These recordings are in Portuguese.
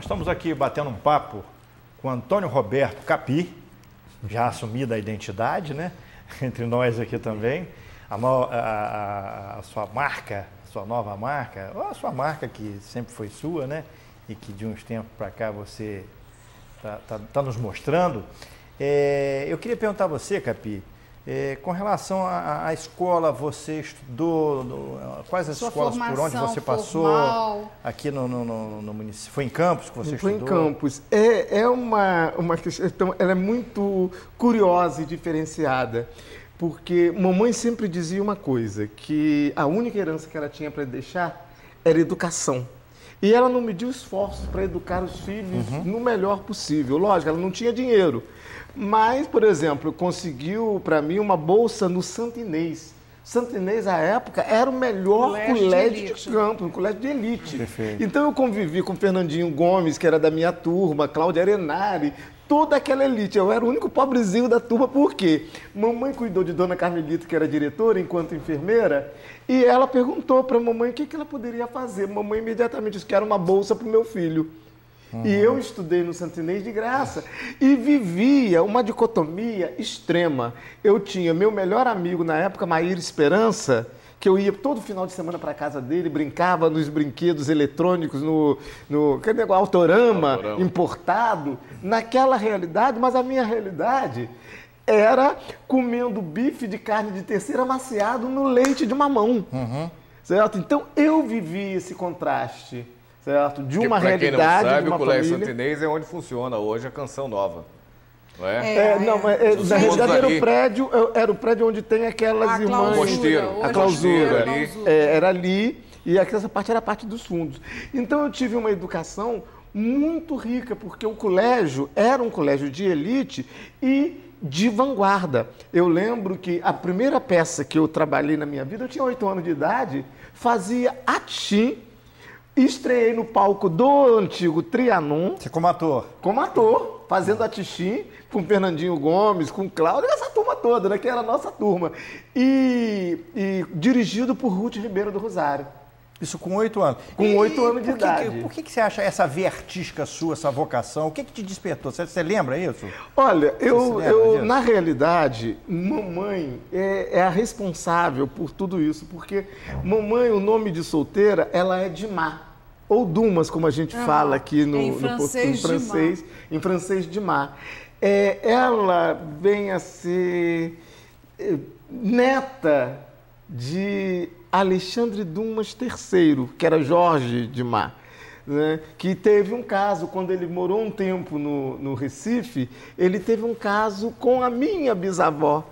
Nós estamos aqui batendo um papo com Antônio Roberto Capi, já assumida a identidade, né? Entre nós aqui também. A, no, a, a, sua marca, sua nova marca, ou a sua marca que sempre foi sua, né? E que de uns tempos para cá você está tá, tá nos mostrando. É, eu queria perguntar a você, Capi, é, com relação à, escola, você estudou, no, quais as Sua escolas por onde você passou? Formal. Aqui no, no, no, no, município? Foi em Campos que você Foi estudou? Foi em Campos. É, é uma, uma questão, ela é muito curiosa e diferenciada, porque mamãe sempre dizia uma coisa, que a única herança que ela tinha para deixar era educação. E ela não mediu esforços para educar os filhos uhum. no melhor possível. Lógico, ela não tinha dinheiro. Mas, por exemplo, conseguiu para mim uma bolsa no Santinês. Santinês, à época, era o melhor colégio, colégio de, de campo, um colégio de elite. Perfeito. Então eu convivi com Fernandinho Gomes, que era da minha turma, Cláudia Arenari, toda aquela elite. Eu era o único pobrezinho da turma, por quê? Mamãe cuidou de Dona Carmelita, que era diretora, enquanto enfermeira, e ela perguntou para a mamãe o que, que ela poderia fazer. Mamãe imediatamente disse que era uma bolsa para o meu filho. Uhum. E eu estudei no Santinês de graça e vivia uma dicotomia extrema. Eu tinha meu melhor amigo na época, Maíra Esperança, que eu ia todo final de semana para casa dele, brincava nos brinquedos eletrônicos, no, no autorama, autorama importado, naquela realidade, mas a minha realidade era comendo bife de carne de terceira amaciado no leite de mamão. Uhum. Certo? Então eu vivi esse contraste certo? De uma realidade. Quem não sabe, o Colégio família... Santinês é onde funciona hoje a canção nova. Não é? é, é não, mas é, na realidade era o, prédio, era o prédio onde tem aquelas a irmãs. Mosteiro. A clausura. Ali. É, era ali e essa parte era a parte dos fundos. Então eu tive uma educação muito rica, porque o colégio era um colégio de elite e de vanguarda. Eu lembro que a primeira peça que eu trabalhei na minha vida, eu tinha oito anos de idade, fazia atim Estreiei no palco do antigo Trianon. Você como ator? Como ator, fazendo a Tixim com Fernandinho Gomes, com Cláudio, essa turma toda, né, que era a nossa turma. E, e dirigido por Ruth Ribeiro do Rosário. Isso com oito anos. Com oito anos de por que, idade. por que, que você acha essa veia artística sua, essa vocação? O que, que te despertou? Você, você lembra isso? Olha, eu, eu na realidade, mamãe é, é, a responsável por tudo isso, porque mamãe, o nome de solteira, ela é de mar ou Dumas, como a gente uhum. fala aqui no, em francês, no, em francês, em francês de mar. É, ela vem a ser é, neta de Alexandre Dumas III, que era Jorge de Mar. Né, que teve um caso, quando ele morou um tempo no, no Recife, ele teve um caso com a minha bisavó,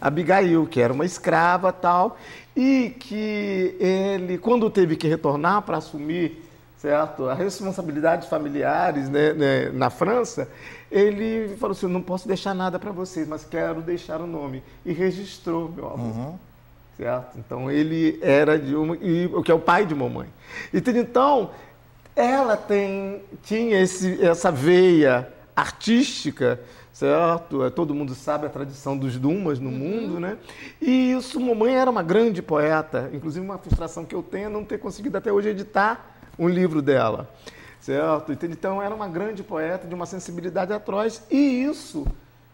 Abigail, que era uma escrava tal, e que ele, quando teve que retornar para assumir certo? As responsabilidades familiares né, né, na França, ele falou assim, não posso deixar nada para vocês, mas quero deixar o nome. E registrou meu avô. Uhum. Certo? Então, ele era de uma... E, que é o pai de mamãe. Então, ela tem, tinha esse, essa veia artística, certo? É, todo mundo sabe a tradição dos Dumas no uhum. mundo, né? E isso, mamãe era uma grande poeta. Inclusive, uma frustração que eu tenho é não ter conseguido até hoje editar um livro dela, certo? Então era uma grande poeta de uma sensibilidade atroz e isso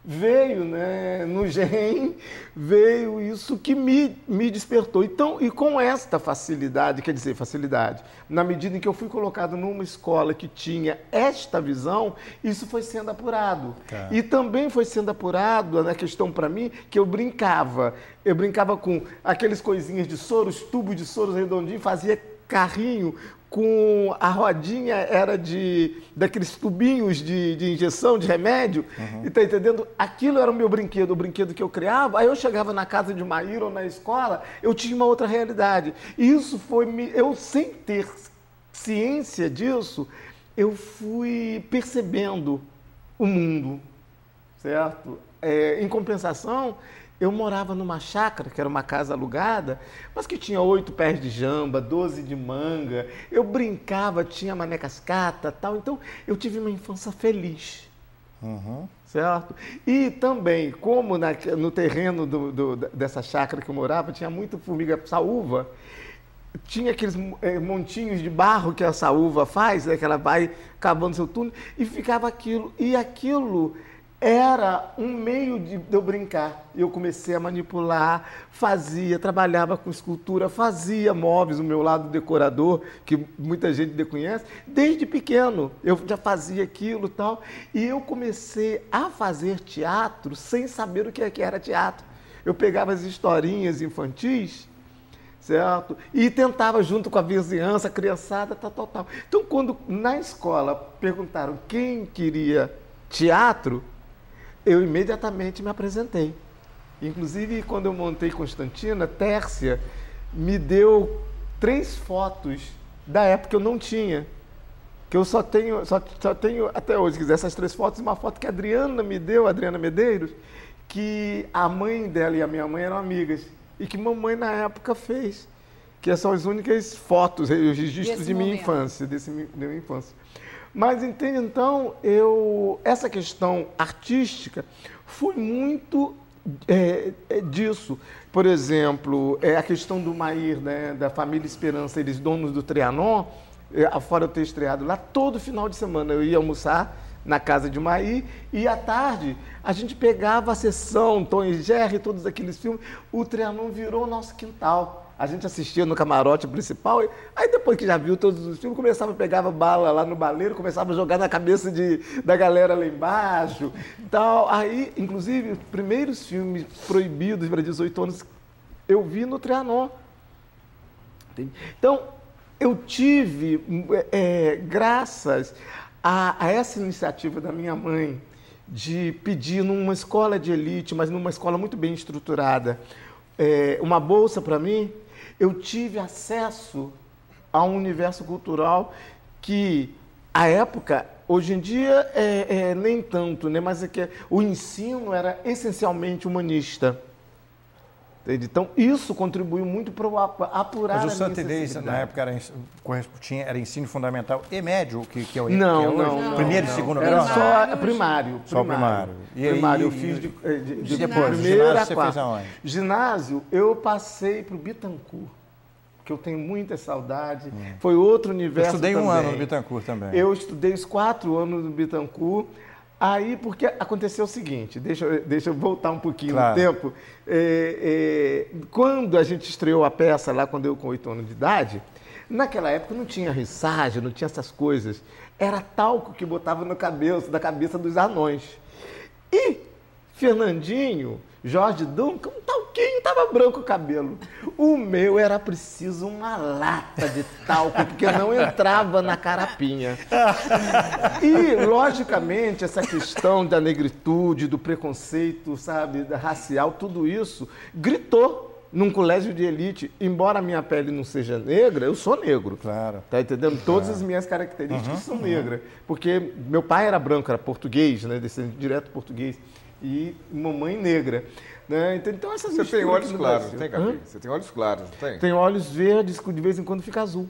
veio, né, no GEM, veio isso que me, me despertou. Então, e com esta facilidade, quer dizer, facilidade, na medida em que eu fui colocado numa escola que tinha esta visão, isso foi sendo apurado. Tá. E também foi sendo apurado na questão para mim que eu brincava. Eu brincava com aqueles coisinhas de soro, os tubos de soro redondinho, fazia carrinho com a rodinha era de daqueles tubinhos de, de injeção, de remédio, uhum. e tá entendendo? Aquilo era o meu brinquedo, o brinquedo que eu criava. Aí eu chegava na casa de Maíra ou na escola, eu tinha uma outra realidade. E isso foi eu sem ter ciência disso, eu fui percebendo o mundo, certo? É, em compensação, eu morava numa chácara, que era uma casa alugada, mas que tinha oito pés de jamba, doze de manga. Eu brincava, tinha mané cascata tal. Então, eu tive uma infância feliz. Uhum. Certo? E também, como na, no terreno do, do, dessa chácara que eu morava, tinha muita formiga saúva, tinha aqueles é, montinhos de barro que essa uva faz, né, que ela vai cavando seu túnel, e ficava aquilo. E aquilo era um meio de, de eu brincar. Eu comecei a manipular, fazia, trabalhava com escultura, fazia móveis, o meu lado decorador, que muita gente conhece, desde pequeno. Eu já fazia aquilo e tal. E eu comecei a fazer teatro sem saber o que é era teatro. Eu pegava as historinhas infantis certo? E tentava junto com a vizinhança, a criançada, tal, tal, tal. Então, quando na escola perguntaram quem queria teatro, eu imediatamente me apresentei. Inclusive, quando eu montei Constantina, Tércia me deu três fotos da época que eu não tinha. Que eu só tenho, só, só tenho até hoje, quiser, essas três fotos, uma foto que a Adriana me deu, a Adriana Medeiros, que a mãe dela e a minha mãe eram amigas. E que mamãe na época fez. Que são as únicas fotos, os registros de minha infância, desse, minha infância. Mas entende, então, eu essa questão artística foi muito é, é, disso. Por exemplo, é a questão do Maír, né, da família Esperança, eles donos do Trianon, é, afora eu ter estreado lá, todo final de semana eu ia almoçar na casa de Maí e à tarde a gente pegava a sessão Tom e Jerry, todos aqueles filmes, o Trianon virou nosso quintal a gente assistia no camarote principal, aí depois que já viu todos os filmes, começava a pegar bala lá no baleiro, começava a jogar na cabeça de, da galera lá embaixo. Tal. Aí, inclusive, os primeiros filmes proibidos para 18 anos eu vi no Trianon. Então, eu tive, é, graças a, a essa iniciativa da minha mãe, de pedir numa escola de elite, mas numa escola muito bem estruturada, é, uma bolsa para mim, eu tive acesso a um universo cultural que, à época, hoje em dia é, é nem tanto, né? mas é que o ensino era essencialmente humanista. Entende? Então, isso contribuiu muito para apurar Mas o Santa Inês, na época, era, tinha, era ensino fundamental e médio, que, que é o não, que é hoje? Não, Primeiro não. e segundo era grau? Só primário. Só primário. E primário, aí, eu fiz de, de, de depois, primeiro a quarto. Ginásio, eu passei para o Bitancourt que eu tenho muita saudade. Hum. Foi outro universo. Eu estudei também. um ano no Bitancourt também. Eu estudei os quatro anos no Bitancourt. Aí, porque aconteceu o seguinte, deixa, deixa eu voltar um pouquinho claro. no tempo. É, é, quando a gente estreou a peça lá, quando eu com oito anos de idade, naquela época não tinha rissagem, não tinha essas coisas. Era talco que botava no cabelo, na cabeça dos anões. E Fernandinho, Jorge Duncan, talquinho, estava branco o cabelo. O meu era preciso uma lata de talco, porque não entrava na carapinha. E, logicamente, essa questão da negritude, do preconceito, sabe, da racial, tudo isso gritou num colégio de elite, embora a minha pele não seja negra, eu sou negro. Claro. Tá entendendo? Todas as minhas características uhum, são uhum. negras. Porque meu pai era branco, era português, né? Descendente direto português e mamãe negra. Né? Então, então essas Você tem olhos claros, tem, Gabi? Você tem olhos claros, não tem? Tem olhos verdes que de vez em quando fica azul.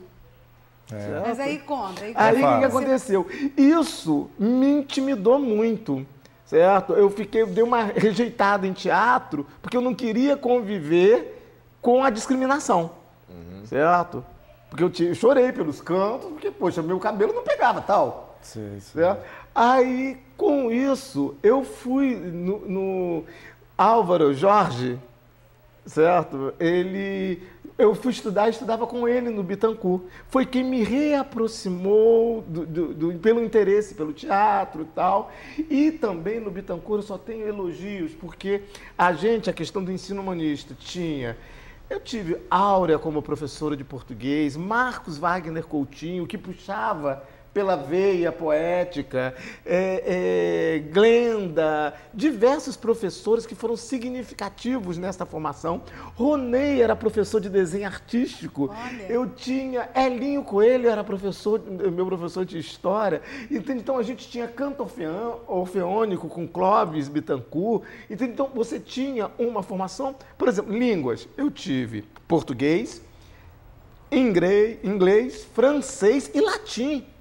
É. Mas aí conta. Aí, aí o que aconteceu? Isso me intimidou muito, certo? Eu fiquei, dei uma rejeitada em teatro porque eu não queria conviver com a discriminação, uhum. certo? Porque eu, te, eu, chorei pelos cantos, porque, poxa, meu cabelo não pegava tal. Sim, sim. Certo? Aí, com isso, eu fui no, no Álvaro Jorge, certo? Ele, eu fui estudar, estudava com ele no Bitancourt. Foi quem me reaproximou do, do, do, pelo interesse pelo teatro e tal. E também no Bitancourt eu só tenho elogios, porque a gente, a questão do ensino humanista, tinha eu tive Áurea como professora de português, Marcos Wagner Coutinho, que puxava pela veia poética, é, é, Glenda, diversos professores que foram significativos nessa formação. Ronei era professor de desenho artístico. Olha. Eu tinha Elinho Coelho era professor, meu professor de história. Então a gente tinha canto orfeônico com Clóvis Bittencourt. Então você tinha uma formação, por exemplo, línguas. Eu tive português, inglês, inglês francês e latim.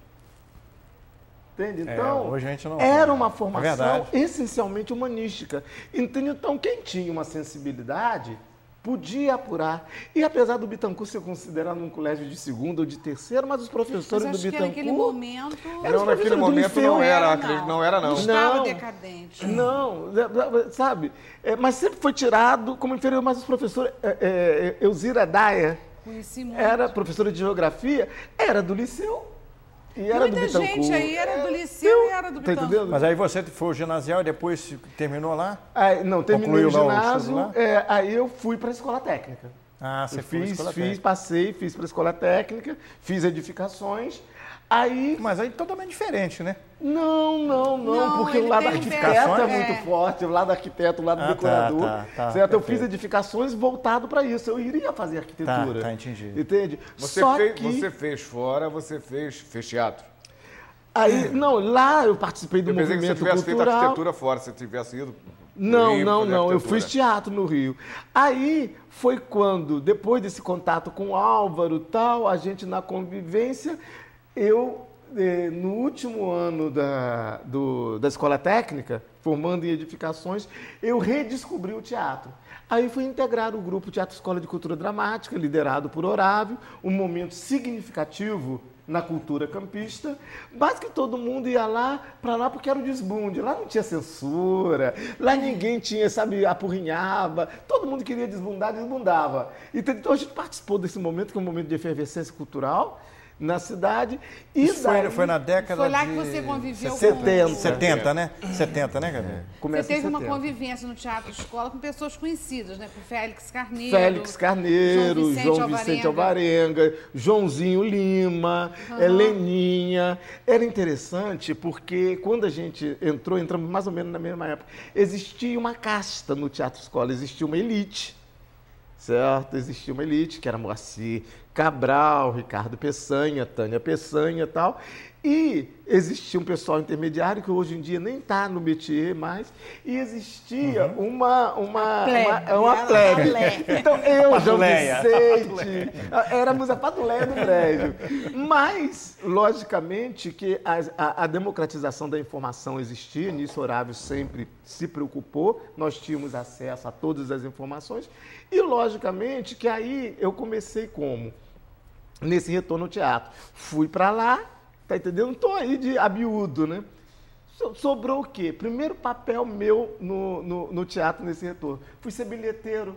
Entende? É, então, hoje a gente não era uma formação é essencialmente humanística. Entende? Então, quem tinha uma sensibilidade podia apurar. E apesar do Bittencourt ser considerado um colégio de segundo ou de terceiro, mas os professores mas do Bittencourt... naquele momento... Não, naquele momento não era, não. não era, não. Não estava decadente. Não, sabe? É, mas sempre foi tirado como inferior, mas os professores... É, é, Elzira Daia era professora de geografia, era do liceu. E era Muita do gente aí era do liceu e era do tá Bittencourt. Mas aí você foi o ginasial e depois terminou lá? Aí, não, terminei o ginásio, é, aí eu fui para a escola técnica. Ah, você eu fiz, fiz, técnica. passei, fiz para a escola técnica, fiz edificações. Aí, Mas aí totalmente diferente, né? Não, não, não, não porque o lado arquiteto é muito é. forte, o lado arquiteto, o lado ah, tá, decorador. Tá, tá, certo? Perfeito. Eu fiz edificações voltado para isso. Eu iria fazer arquitetura. Tá, tá entendi. Entende? Você, Só fez, que... você fez fora, você fez, fez teatro. Aí, não, lá eu participei do eu movimento cultural. Se você tivesse cultural. feito arquitetura fora, se tivesse ido não, Rio, não, não. Eu fiz teatro no Rio. Aí foi quando, depois desse contato com o Álvaro tal, a gente na convivência, eu no último ano da, do, da escola técnica, formando em edificações, eu redescobri o teatro. Aí fui integrar o grupo Teatro Escola de Cultura Dramática, liderado por Orávio, um momento significativo na cultura campista, mas que todo mundo ia lá para lá porque era o desbunde. Lá não tinha censura, lá ninguém tinha, sabe, apurrinhava, todo mundo queria desbundar, desbundava. Então a gente participou desse momento, que é um momento de efervescência cultural, na cidade. E Isso daí, foi, foi na década Foi lá de... que você conviveu 70. com... 70, né? 70, né, Gabi? É. Você teve uma convivência no Teatro Escola com pessoas conhecidas, né? Com Félix Carneiro. Félix Carneiro, João Vicente, João Vicente Alvarenga. Alvarenga, Joãozinho Lima, uhum. Heleninha. Era interessante porque quando a gente entrou, entramos mais ou menos na mesma época, existia uma casta no Teatro Escola, existia uma elite certo? Existia uma elite, que era Moacir Cabral, Ricardo Peçanha, Tânia Peçanha e tal. E existia um pessoal intermediário que hoje em dia nem está no métier mais. E existia uhum. uma, uma, plebe. uma, uma plebe. Então eu, João Vicente, éramos a patuleia do prédio. Mas, logicamente, que a, a, a, democratização da informação existia, nisso Horário sempre se preocupou, nós tínhamos acesso a todas as informações. E, logicamente, que aí eu comecei como? Nesse retorno ao teatro. Fui para lá, Tá entendendo? Não estou aí de abiúdo, né? Sobrou o quê? Primeiro papel meu no, no, no teatro nesse retorno. Fui ser bilheteiro.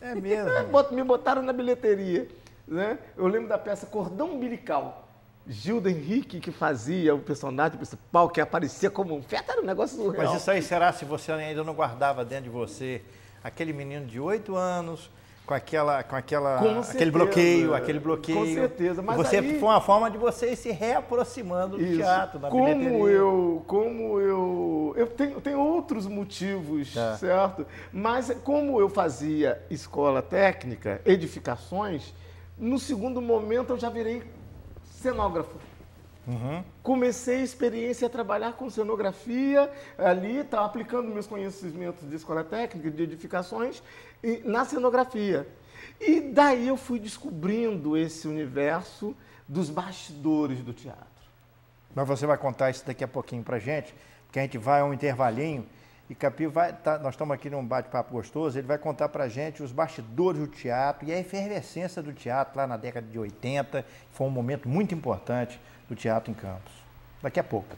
É mesmo? Me botaram na bilheteria. Né? Eu lembro da peça Cordão Umbilical. Gilda Henrique, que fazia o personagem principal, que aparecia como um feto, era um negócio surreal. Mas isso aí será se você ainda não guardava dentro de você aquele menino de oito anos com aquela, com aquela, com aquele bloqueio, aquele bloqueio. Com certeza, mas você aí... foi uma forma de você ir se reaproximando do Isso. teatro, da como bilheteria. eu, como eu, eu tenho, tenho outros motivos, tá. certo? Mas como eu fazia escola técnica, edificações, no segundo momento eu já virei cenógrafo. Uhum. Comecei a experiência a trabalhar com cenografia ali, estava aplicando meus conhecimentos de escola técnica, de edificações, na cenografia. E daí eu fui descobrindo esse universo dos bastidores do teatro. Mas você vai contar isso daqui a pouquinho para gente, porque a gente vai a um intervalinho e Capi vai, tá, nós estamos aqui num bate-papo gostoso, ele vai contar para gente os bastidores do teatro e a efervescência do teatro lá na década de 80, foi um momento muito importante do teatro em Campos. Daqui a pouco.